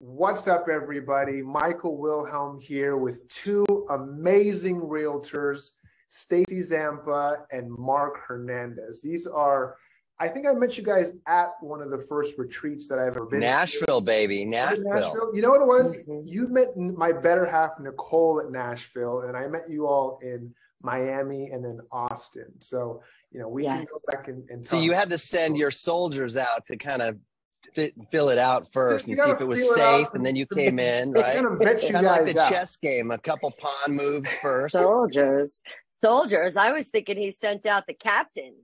What's up, everybody? Michael Wilhelm here with two amazing realtors, Staci Zampa and Marc Hernandez. These are, I think I met you guys at one of the first retreats that I've ever been Nashville, to. baby. Nashville. Nashville. You know what it was? Mhm. You met my better half, Nicole, at Nashville, and I met you all in Miami and then Austin. So, you know, we can go back and, and So you had to send your soldiers out to kind of fit, fill it out first You and see if it was feel it safe, and then you came in, right? kind of vet you Kind like the out. chess game, a couple pawn moves first. Soldiers. Soldiers. I was thinking he sent out the captain.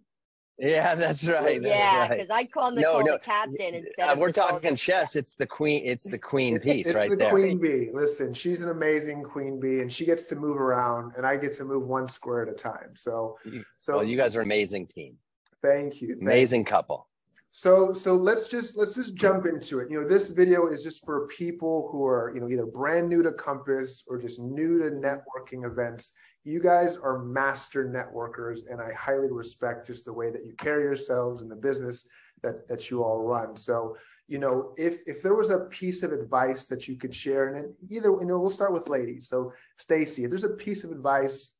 yeah, that's right. that's yeah, right. because I call No, Nicole no. the captain instead Uh, we're the talking soldier. chess. It's the queen. It's the queen piece it's right the there. queen bee. Listen, she's an amazing queen bee, and she gets to move around, and I get to move one square at a time. So, You- so well, you guys are an amazing team, thank you. Thank you. amazing couple. So, so let's just let's just jump into it. You know, this video is just for people who are you know either brand new to Compass or just new to networking events. You guys are master networkers, and I highly respect just the way that you carry yourselves and the business that that you all run. So, you know, if if there was a piece of advice that you could share, and then either you know, we'll start with ladies. So, Staci, if there's a piece of advice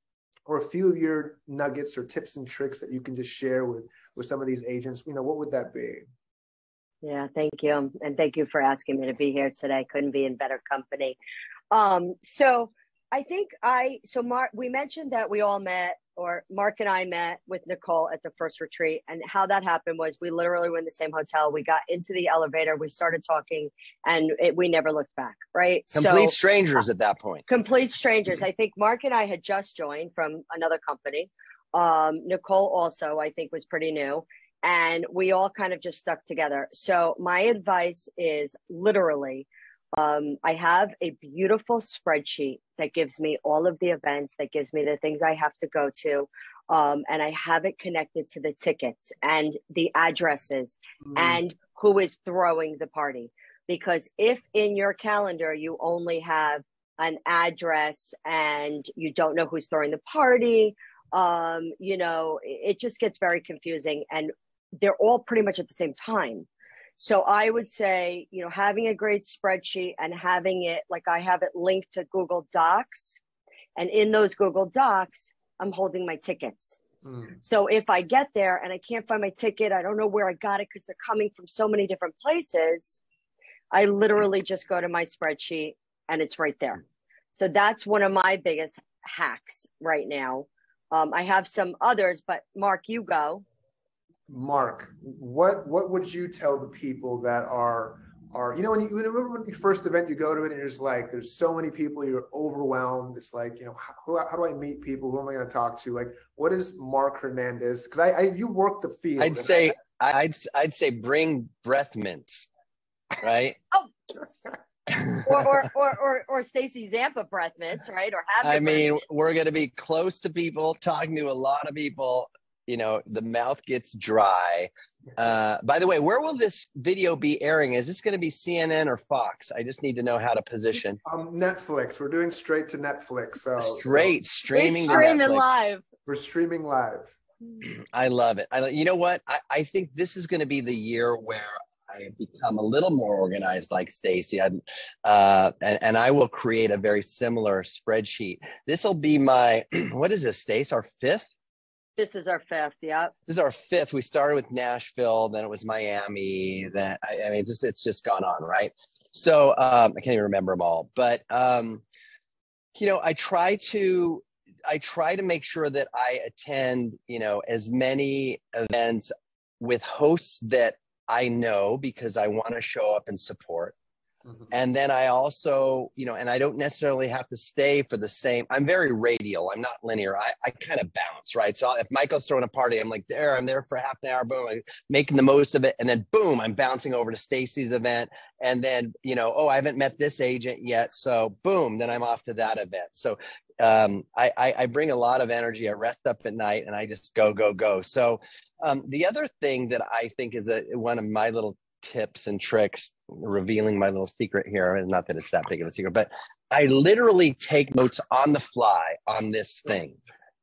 or a few of your nuggets or tips and tricks that you can just share with with some of these agents, you know, what would that be? Yeah, thank you. And thank you for asking me to be here today. Couldn't be in better company. Um, so I think I so Marc we mentioned that we all met or Marc and I met with Nicole at the first retreat and how that happened was we literally were in the same hotel. We got into the elevator, we started talking and it, we never looked back, right? Complete so strangers at that point. complete strangers. I think Marc and I had just joined from another company. Um, Nicole also, I think, was pretty new. And we all kind of just stuck together. So, my advice is literally um, I have a beautiful spreadsheet that gives me all of the events, that gives me the things I have to go to. Um, and I have it connected to the tickets and the addresses Mm, and who is throwing the party. Because if in your calendar you only have an address and you don't know who's throwing the party, um, you know, it just gets very confusing and they're all pretty much at the same time. So I would say, you know, having a great spreadsheet and having it like I have it linked to Google Docs. And in those Google Docs, I'm holding my tickets. mm, So if I get there and I can't find my ticket, I don't know where I got it because they're coming from so many different places. I literally just go to my spreadsheet and it's right there. So that's one of my biggest hacks right now. Um, I have some others, but Marc, you go. Marc, what what would you tell the people that are are you know when you, you remember when you first event you go to it and you're just like there's so many people you're overwhelmed. It's like you know how, who, how do I meet people? Who am I going to talk to? Like what is Marc Hernandez? Because I, I you work the field. I'd say I'd I'd say bring breath mints, right? Or or or or, or Staci Zampa breath mints, right? Or have I your breath mean, we're going to be close to people, talking to a lot of people. You know, the mouth gets dry. Uh, by the way, where will this video be airing? Is this going to be CNN or Fox? I just need to know how to position. um Netflix we're doing straight to Netflix so Straight streaming. We're streaming live. we're streaming live I love it. I, you know what? I, I think this is going to be the year where I have become a little more organized, like Staci. Uh, and, and I will create a very similar spreadsheet. This will be my what is this, Stace? Our fifth. This is our fifth. Yep. This is our fifth. We started with Nashville, then it was Miami. Then I, I mean, just it's just gone on, right? So um, I can't even remember them all, but um, you know, I try to I try to make sure that I attend, you know, as many events with hosts that I know because I want to show up and support. Mhm. And then I also, you know, and I don't necessarily have to stay for the same. I'm very radial. I'm not linear. I, I kind of bounce, right? So if Michael's throwing a party, I'm like, there, I'm there for half an hour, boom, I'm making the most of it. And then boom, I'm bouncing over to Staci's event. And then, you know, oh, I haven't met this agent yet. So boom, then I'm off to that event. So um, I, I, I bring a lot of energy. I rest up at night and I just go, go, go. So um, the other thing that I think is a, one of my little tips and tricks, revealing my little secret here, and not that it's that big of a secret, but I literally take notes on the fly on this thing.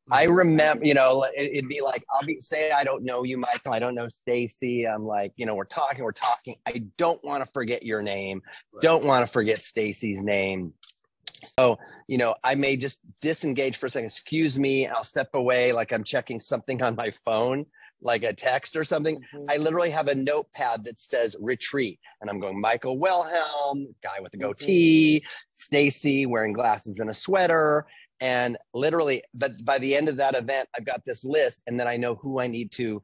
I remember, you know, it, would be like, I'll be say, I don't know you, Michael. I don't know Staci. I'm like, you know, we're talking, we're talking. I don't want to forget your name. Right. Don't want to forget Staci's name. So, you know, I may just disengage for a second. Excuse me. I'll step away like I'm checking something on my phone, like a text or something. Mm-hmm. I literally have a notepad that says retreat. And I'm going, Michael Wilhelm, guy with a goatee, mm-hmm. Staci wearing glasses and a sweater. And literally, but by the end of that event, I've got this list, and then I know who I need to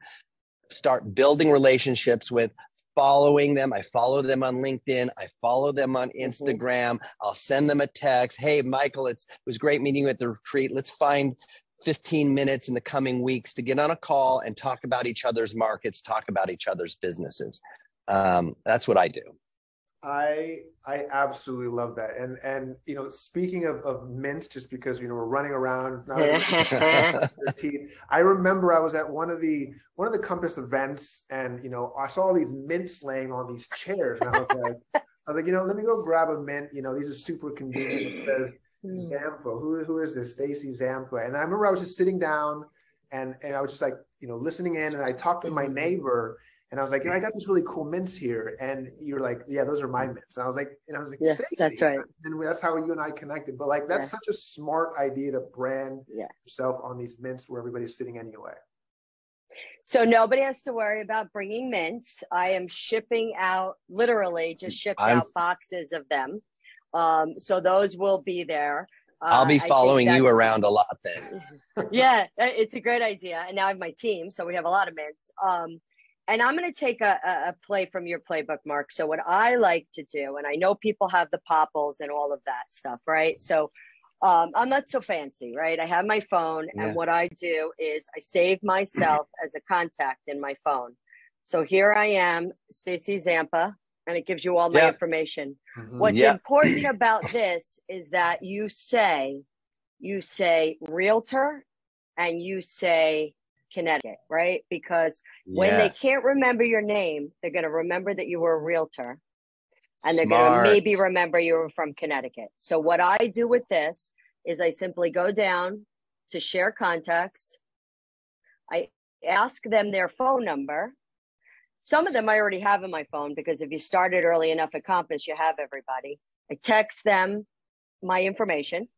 start building relationships with, following them. I follow them on LinkedIn. I follow them on mm-hmm. Instagram. I'll send them a text. Hey, Michael, it's, it was great meeting you at the retreat. Let's find 15 minutes in the coming weeks to get on a call and talk about each other's markets, talk about each other's businesses. Um, that's what I do. I I absolutely love that. And and you know, speaking of, of mint, just because you know we're running around teeth. I remember I was at one of the one of the Compass events and you know, I saw all these mints laying on these chairs. And I was like, I was like, you know, let me go grab a mint. You know, these are super convenient. Says hmm. Zampa. Who who is this? Staci Zampa. And I remember I was just sitting down and and I was just like, you know, listening in and I talked to my neighbor and I was like, I got this really cool mints here. And you're like, yeah, those are my mints. And I was like, and I was like, yeah, that's right. And that's how you and I connected. But like, that's yeah. such a smart idea to brand yeah. yourself on these mints where everybody's sitting anyway. So nobody has to worry about bringing mints. I am shipping out, literally just shipped I'm, out boxes of them. Um, so those will be there. Uh, I'll be following you around a lot then. yeah, it's a great idea. And now I have my team, so we have a lot of mints. Um, and I'm going to take a, a, play from your playbook, Marc. So what I like to do, and I know people have the popples and all of that stuff, right? So um, I'm not so fancy, right? I have my phone, yeah. and what I do is I save myself as a contact in my phone. So here I am, Staci Zampa, and it gives you all my yeah. information. Mm-hmm. What's yeah. important about this is that you say, you say realtor, and you say Connecticut, right? Because when yes. they can't remember your name, they're going to remember that you were a realtor and they're going to maybe remember you were from Connecticut. So, what I do with this is I simply go down to share contacts. I ask them their phone number. Some of them I already have in my phone because if you started early enough at Compass, you have everybody. I text them my information.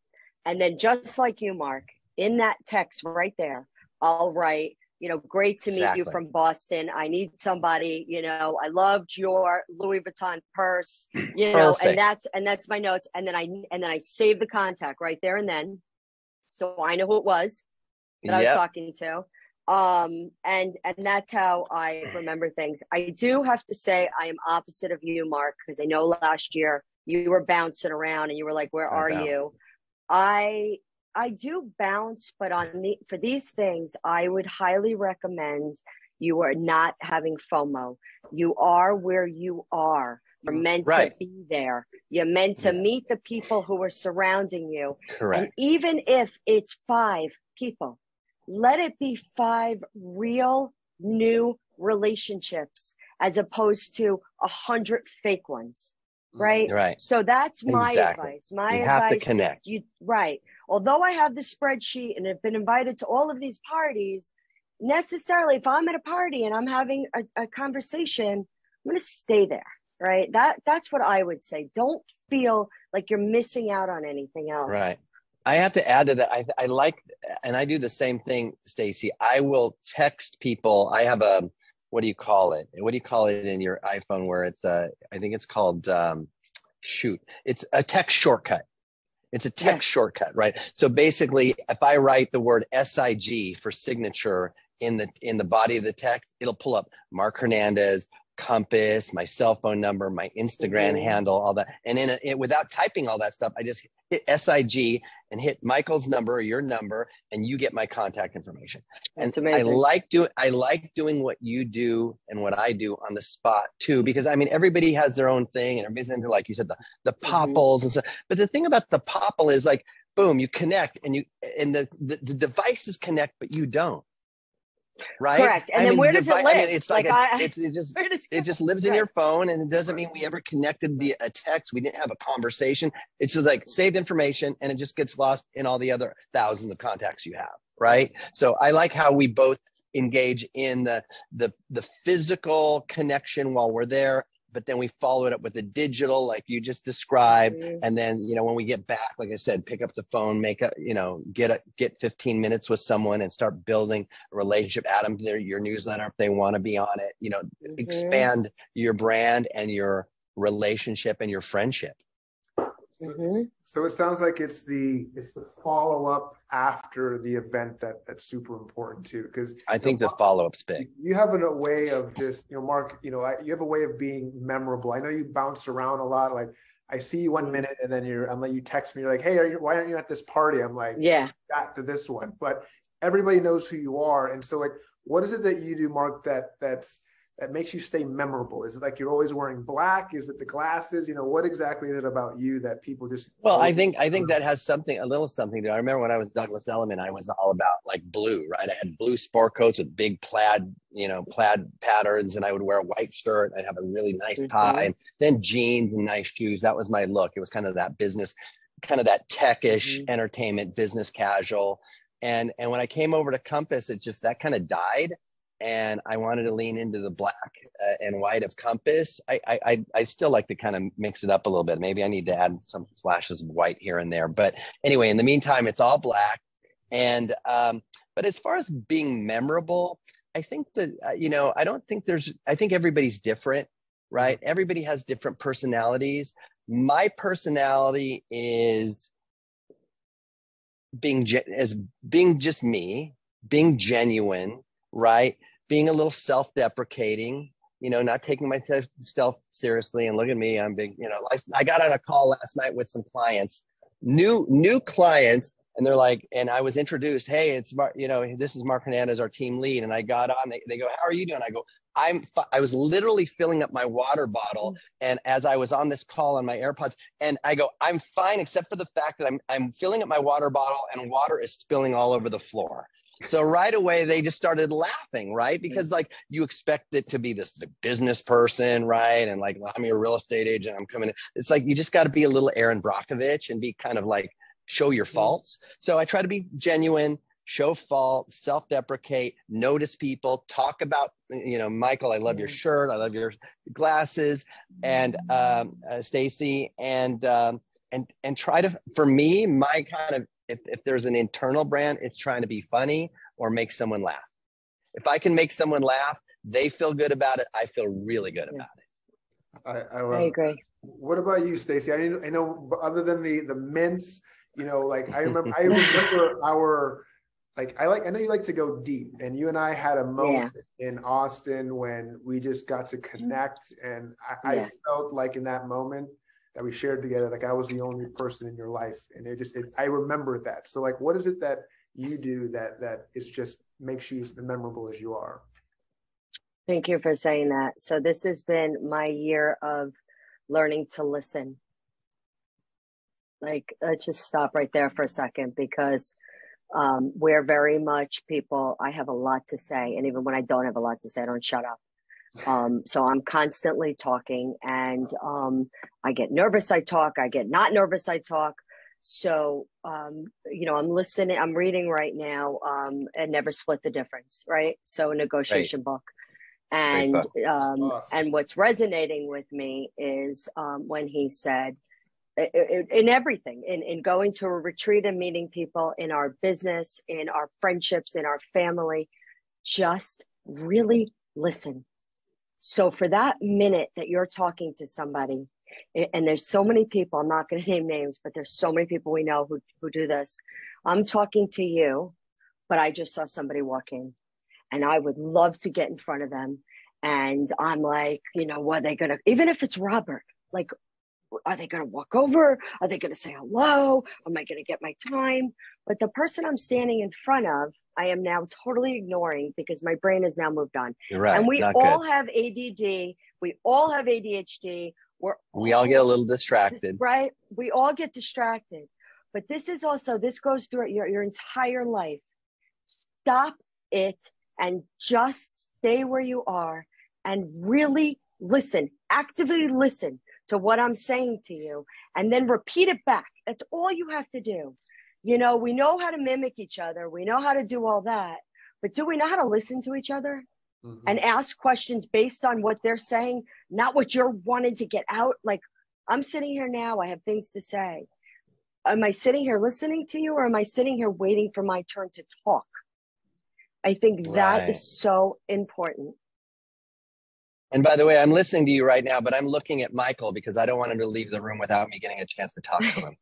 And then, just like you, Marc, in that text right there, I'll write, you know, great to meet exactly. you from Boston. I need somebody, you know, I loved your Louis Vuitton purse, you know, Perfect. and that's and that's my notes. And then I and then I save the contact right there and then. So I know who it was that yep. I was talking to. Um, and and that's how I remember things. I do have to say I am opposite of you, Marc, because I know last year you were bouncing around and you were like, Where I are bounced. you? I I do bounce, but on the for these things, I would highly recommend you are not having FOMO. You are where you are. You're mm, meant right. to be there. You're meant to meet the people who are surrounding you. Correct. And even if it's five people, let it be five real new relationships as opposed to a hundred fake ones. Mm, right. Right. So that's my exactly. advice. My you advice have to connect. You right although I have the spreadsheet and have been invited to all of these parties, necessarily if I'm at a party and I'm having a, a conversation, I'm going to stay there. Right. That that's what I would say. Don't feel like you're missing out on anything else. Right. I have to add to that. I, I like, and I do the same thing, Staci. I will text people. I have a, what do you call it? What do you call it in your iPhone where it's, uh, I think it's called, um, shoot, it's a text shortcut. It's a text yes. shortcut, right? So basically, if I write the word SIG for signature in the in the body of the text, it'll pull up Marc Hernandez, compass, my cell phone number, my Instagram mm-hmm. handle, all that. And in it, without typing all that stuff, I just hit SIG and hit Michael's number or your number, and you get my contact information. That's and amazing. I like doing I like doing what you do and what I do on the spot too, because I mean everybody has their own thing, and everybody's into like you said the the mm-hmm. popples mm-hmm. and stuff. But the thing about the popple is like boom, you connect and you and the, the the devices connect, but you don't right? Correct. And I then mean, where does it live? I mean, it's like, like a, I, it's it just it, it just lives right. in your phone, and it doesn't mean we ever connected via a text. We didn't have a conversation. It's just like saved information, and it just gets lost in all the other thousands of contacts you have, right? So I like how we both engage in the the the physical connection while we're there but then we follow it up with the digital like you just described mm-hmm. and then you know when we get back like i said pick up the phone make a you know get a get 15 minutes with someone and start building a relationship add them to their, your newsletter if they want to be on it you know mm-hmm. expand your brand and your relationship and your friendship Mm-hmm. So it sounds like it's the it's the follow up after the event that that's super important too. Because I think know, the follow up's big. You have a way of just you know, Marc. You know, you have a way of being memorable. I know you bounce around a lot. Like I see you one mm-hmm. minute and then you're I'm like you text me. You're like, hey, you, why aren't you at this party? I'm like, yeah, got to this one. But everybody knows who you are, and so like, what is it that you do, Marc? That that's that makes you stay memorable? Is it like you're always wearing black? Is it the glasses? You know, what exactly is it about you that people just? Well, I think I think that has something, a little something to. I remember when I was Douglas Elliman, I was all about like blue, right? I had blue sport coats with big plaid, you know, plaid patterns, and I would wear a white shirt. I'd have a really nice mm-hmm. tie, mm-hmm. then jeans and nice shoes. That was my look. It was kind of that business, kind of that techish mm-hmm. entertainment, business casual. And and when I came over to Compass, it just that kind of died and I wanted to lean into the black uh, and white of Compass. I, I I still like to kind of mix it up a little bit. Maybe I need to add some flashes of white here and there. But anyway, in the meantime, it's all black. And um, but as far as being memorable, I think that uh, you know I don't think there's. I think everybody's different, right? Everybody has different personalities. My personality is being as being just me, being genuine, right? Being a little self-deprecating you know not taking myself seriously and look at me i'm big you know I, I got on a call last night with some clients new new clients and they're like and i was introduced hey it's marc you know this is marc hernandez our team lead and i got on they, they go how are you doing? I go i'm i was literally filling up my water bottle mm. and as i was on this call on my airpods and i go i'm fine except for the fact that i'm i'm filling up my water bottle and water is spilling all over the floor so right away they just started laughing, right? Because like you expect it to be this business person, right? And like I'm your real estate agent, I'm coming in. It's like you just got to be a little Erin Brockovich and be kind of like show your faults. So I try to be genuine, show fault, self-deprecate, notice people, talk about, you know, Michael, I love your shirt, I love your glasses, and um, uh, Staci, and um, and and try to, for me, my kind of if, if there's an internal brand, it's trying to be funny or make someone laugh. If I can make someone laugh, they feel good about it. I feel really good about it. I, I, I agree. What about you, Staci? I, I know other than the the mints, you know, like I remember I remember our like I like I know you like to go deep and you and I had a moment yeah. in Austin when we just got to connect and I, yeah. I, felt like in that moment that we shared together like i was the only person in your life and it just it, i remember that. So like what is it that you do that that is just makes you as memorable as you are? Thank you for saying that. So this has been my year of learning to listen. Like let's just stop right there for a second because um, we're very much people i have a lot to say and even when i don't have a lot to say i don't shut up um, so I'm constantly talking and um, I get nervous, I talk, I get not nervous, I talk. So, um, you know, I'm listening, I'm reading right now um, and Never Split the Difference, right? So, a negotiation right. book. And um, and what's resonating with me is um, when he said, in everything, in, in going to a retreat and meeting people in our business, in our friendships, in our family, just really listen so for that minute that you're talking to somebody, and there's so many people, I'm not going to name names, but there's so many people we know who, who do this. I'm talking to you, but I just saw somebody walk in and I would love to get in front of them. And I'm like, you know, what are they going to, even if it's Robert, like, are they going to walk over? Are they going to say hello? Am I going to get my time? But the person I'm standing in front of, I am now totally ignoring because my brain has now moved on. You're right. And we all good. have ADD. We all have ADHD. We're we all get a little distracted. Right? We all get distracted. But this is also, this goes through your, your entire life. Stop it and just stay where you are and really listen, actively listen to what I'm saying to you, and then repeat it back. That's all you have to do. You know, we know how to mimic each other, we know how to do all that, but do we know how to listen to each other? Mm-hmm. And ask questions based on what they're saying, not what you're wanting to get out. Like, I'm sitting here now, I have things to say. Am I sitting here listening to you, or am I sitting here waiting for my turn to talk? I think right. that is so important. And by the way, I'm listening to you right now, but I'm looking at Michael because I don't want him to leave the room without me getting a chance to talk to him.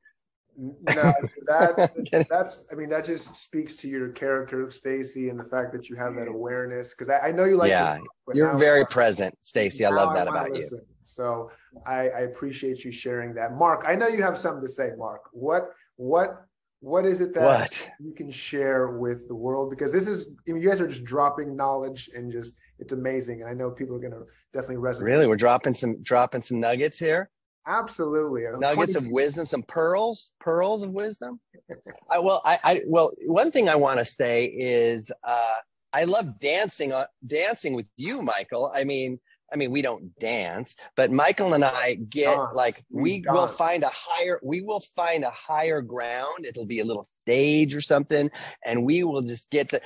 No, that that's I mean that just speaks to your character, Staci, and the fact that you have that awareness. Because I, I, know you like yeah, you're very present, Staci. I love that about you. So I, I appreciate you sharing that, Marc. I know you have something to say, Marc. What what what is it that what? you can share with the world? Because this is I mean, you guys are just dropping knowledge and just it's amazing. And I know people are going to definitely resonate. Really, we're dropping some dropping some nuggets here. Absolutely, nuggets 20- of wisdom, some pearls, pearls of wisdom. I well, I, I well, one thing I want to say is uh, I love dancing on uh, dancing with you, Michael. I mean, I mean, we don't dance, but Michael and I get dance. like we, we will find a higher we will find a higher ground. It'll be a little stage or something, and we will just get to.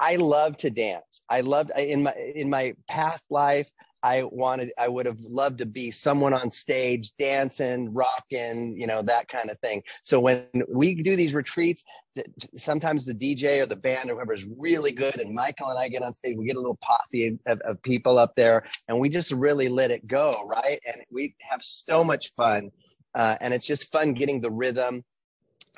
I love to dance. I loved in my in my past life. I wanted, I would have loved to be someone on stage dancing, rocking, you know, that kind of thing. So when we do these retreats, sometimes the DJ or the band or whoever is really good, and Michael and I get on stage, we get a little posse of, of people up there, and we just really let it go, right? And we have so much fun, uh, and it's just fun getting the rhythm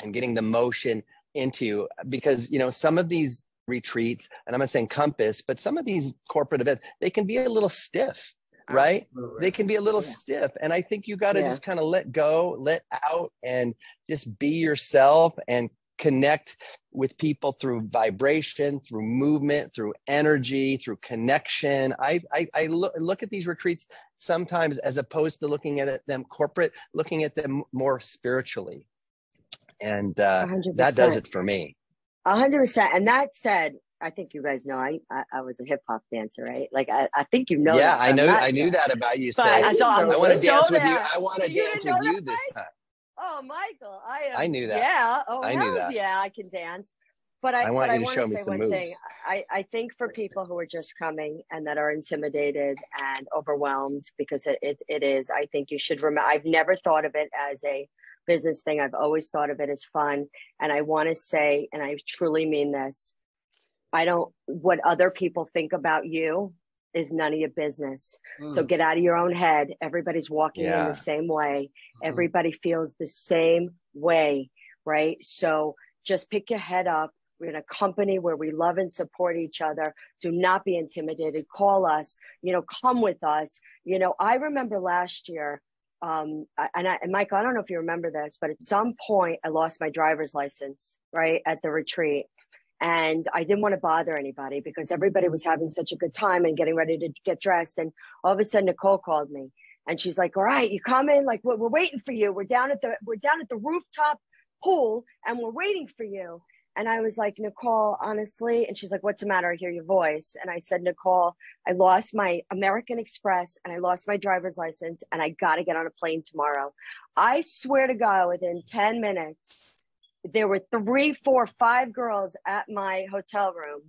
and getting the motion into because you know some of these retreats, and I'm not saying Compass, but some of these corporate events, they can be a little stiff, right? Absolutely. They can be a little yeah. stiff. And I think you got to yeah. just kind of let go, let out, and just be yourself and connect with people through vibration, through movement, through energy, through connection. I, I, I look, look at these retreats sometimes as opposed to looking at them corporate, looking at them more spiritually. And uh, that does it for me hundred percent. And that said, I think you guys know I I, I was a hip hop dancer, right? Like I, I think you know. Yeah, I know. I knew that about you. But, so I want to dance with you. I want to dance with you this time. Oh, Michael, I am, I knew that. Yeah. Oh, I knew that. Yeah, I can dance. But I, I want you to show me some moves. Thing. I, I think for people who are just coming and that are intimidated and overwhelmed because it, it, it is, I think you should remember. I've never thought of it as a business thing. I've always thought of it as fun. And I want to say, and I truly mean this, I don't, what other people think about you is none of your business. Mm. So get out of your own head. Everybody's walking yeah. in the same way. Mm. Everybody feels the same way, right? So just pick your head up. We're in a company where we love and support each other. Do not be intimidated. Call us, you know, come with us. You know, I remember last year, um, and, I, and Mike, I don't know if you remember this, but at some point I lost my driver's license, right, at the retreat. And I didn't want to bother anybody because everybody was having such a good time and getting ready to get dressed. And all of a sudden, Nicole called me and she's like, all right, you coming? Like, we're, we're waiting for you. We're down at the, we're down at the rooftop pool and we're waiting for you. And I was like, Nicole, honestly. And she's like, What's the matter? I hear your voice. And I said, Nicole, I lost my American Express and I lost my driver's license and I got to get on a plane tomorrow. I swear to God, within 10 minutes, there were three, four, five girls at my hotel room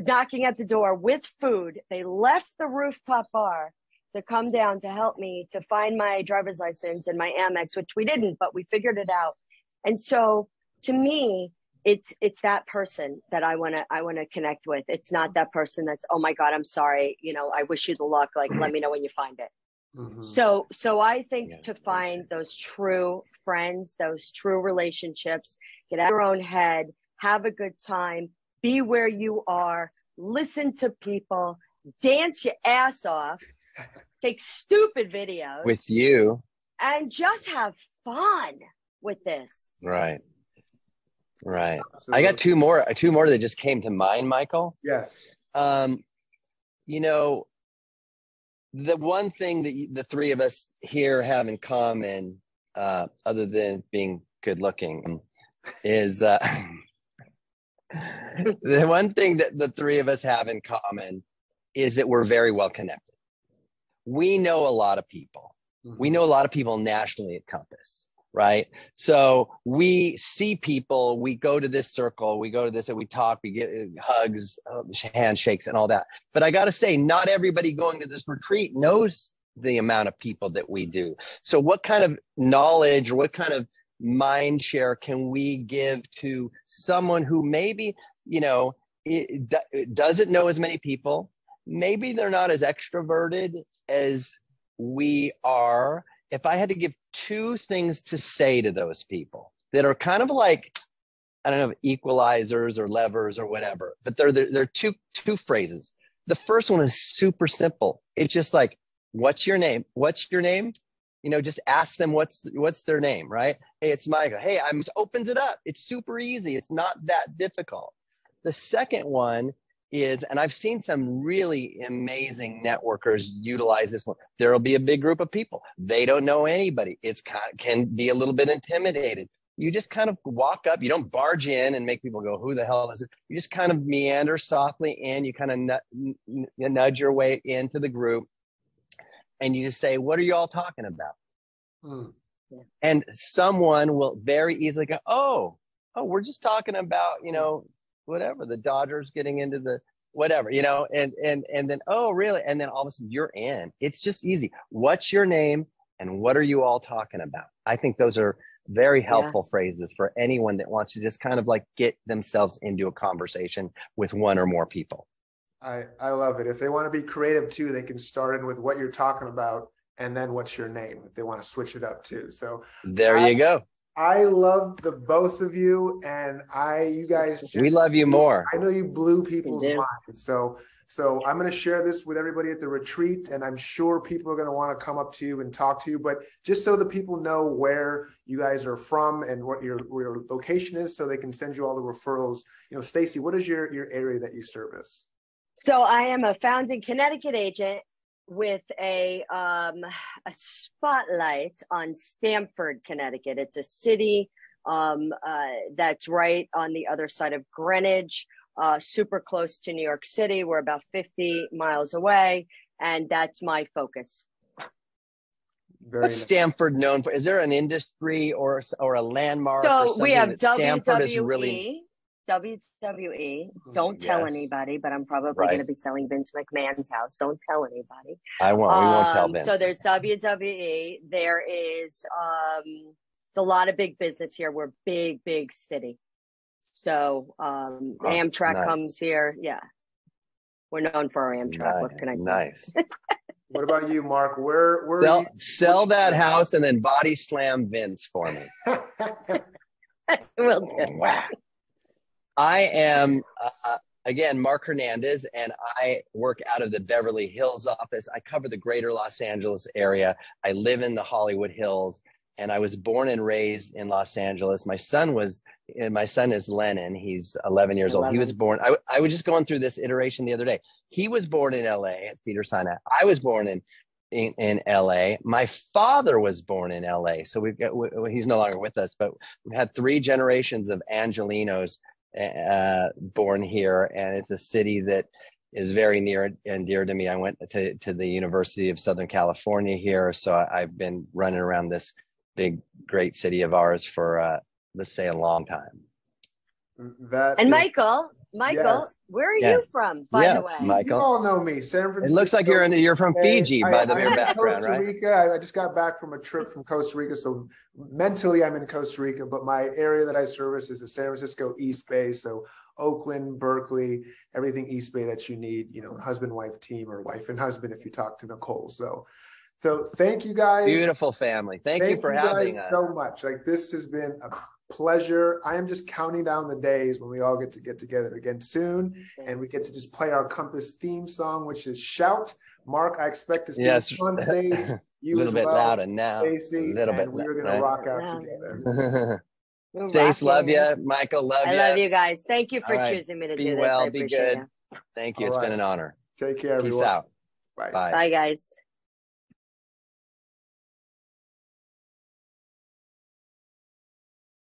knocking at the door with food. They left the rooftop bar to come down to help me to find my driver's license and my Amex, which we didn't, but we figured it out. And so to me, it's it's that person that I want to I want to connect with. It's not that person that's oh my god, I'm sorry, you know, I wish you the luck. Like let me know when you find it. Mm-hmm. So so I think yeah. to find those true friends, those true relationships, get out of your own head, have a good time, be where you are, listen to people, dance your ass off, take stupid videos with you, and just have fun with this. Right. Right. I got two more two more that just came to mind, Michael. Yes. Um, you know, the one thing that you, the three of us here have in common, uh, other than being good looking, is uh, the one thing that the three of us have in common is that we're very well connected. We know a lot of people. We know a lot of people nationally at Compass, right? So we see people, we go to this circle, we go to this and we talk, we get uh, hugs, uh, handshakes, and all that. But I got to say, not everybody going to this retreat knows the amount of people that we do. So, what kind of knowledge or what kind of mind share can we give to someone who maybe, you know, it, doesn't know as many people? Maybe they're not as extroverted as we are. If I had to give two things to say to those people that are kind of like, I don't know, equalizers or levers or whatever, but they're, they're, they're two, two phrases. The first one is super simple. It's just like, what's your name? What's your name? You know, just ask them what's what's their name, right? Hey, it's Michael. Hey, I'm opens it up. It's super easy. It's not that difficult. The second one is, and I've seen some really amazing networkers utilize this one. There'll be a big group of people. They don't know anybody. It's kind of, can be a little bit intimidated. You just kind of walk up. You don't barge in and make people go, "Who the hell is it?" You just kind of meander softly in. You kind of nudge your way into the group and you just say, What are you all talking about? Hmm. And someone will very easily go, Oh, oh, we're just talking about, you know, whatever, the Dodgers getting into the whatever, you know, and and and then, oh, really? And then all of a sudden you're in. It's just easy. What's your name and what are you all talking about? I think those are very helpful yeah. phrases for anyone that wants to just kind of like get themselves into a conversation with one or more people. I, I love it. If they want to be creative too, they can start in with what you're talking about and then what's your name if they want to switch it up too. So there I, you go. I love the both of you and I you guys just, we love you more. I know you blew people's minds. So so I'm going to share this with everybody at the retreat and I'm sure people are going to want to come up to you and talk to you but just so the people know where you guys are from and what your your location is so they can send you all the referrals. You know, Staci, what is your your area that you service? So I am a founding Connecticut agent with a um, a spotlight on Stamford, Connecticut. It's a city um, uh, that's right on the other side of Greenwich, uh, super close to New York City. We're about 50 miles away, and that's my focus. Very What's nice. Stamford known for? Is there an industry or or a landmark? So we have WWE. Really... WWE. Don't tell yes. anybody, but I'm probably right. going to be selling Vince McMahon's house. Don't tell anybody. I won't. Um, we won't tell um, Vince. So there's WWE. There is um, it's a lot of big business here. We're big, big city. So um, oh, Amtrak nice. comes here. Yeah, we're known for our Amtrak. Nice. What can I? Nice. what about you, Marc? Where where sell, sell that house and then body slam Vince for me. will do. Wow. I am uh, again Marc Hernandez, and I work out of the Beverly Hills office. I cover the greater Los Angeles area. I live in the Hollywood Hills, and I was born and raised in Los Angeles. My son was, my son is Lennon. He's 11 years 11. old. He was born. I, I was just going through this iteration the other day. He was born in L.A. at Cedars-Sinai. I was born in in, in, LA. My father was born in LA, so we've got we, he's no longer with us, but we've had three generations of Angelenos uh, born here, and it's a city that is very near and dear to me. I went to, to the University of Southern California here, so I, have been running around this big, great city of ours for uh, let's say a long time. That and is, Michael, Michael, yes. where are yeah. you from, by yeah, the way? Michael. You all know me, San Francisco. It looks like you're in, you're from Fiji I, by the mere background, Costa Rica. I, I just got back from a trip from Costa Rica, so mentally I'm in Costa Rica, but my area that I service is the San Francisco East Bay, so Oakland, Berkeley, everything East Bay that you need. You know, husband wife team or wife and husband if you talk to Nicole. So. So thank you guys. Beautiful family. Thank, thank you for you having us so much. Like this has been a pleasure. I am just counting down the days when we all get to get together again soon, and we get to just play our Compass theme song, which is "Shout." Marc, I expect to see yes. on stage. You a little bit well, louder now. Staci, a little bit. We're gonna right? rock out together. Stace, love you. Michael, love you. I love you guys. Thank you for right. choosing me to be do this. Be well, be good. You. Thank you. All it's right. been an honor. Take care, Peace out. Bye. Bye, guys.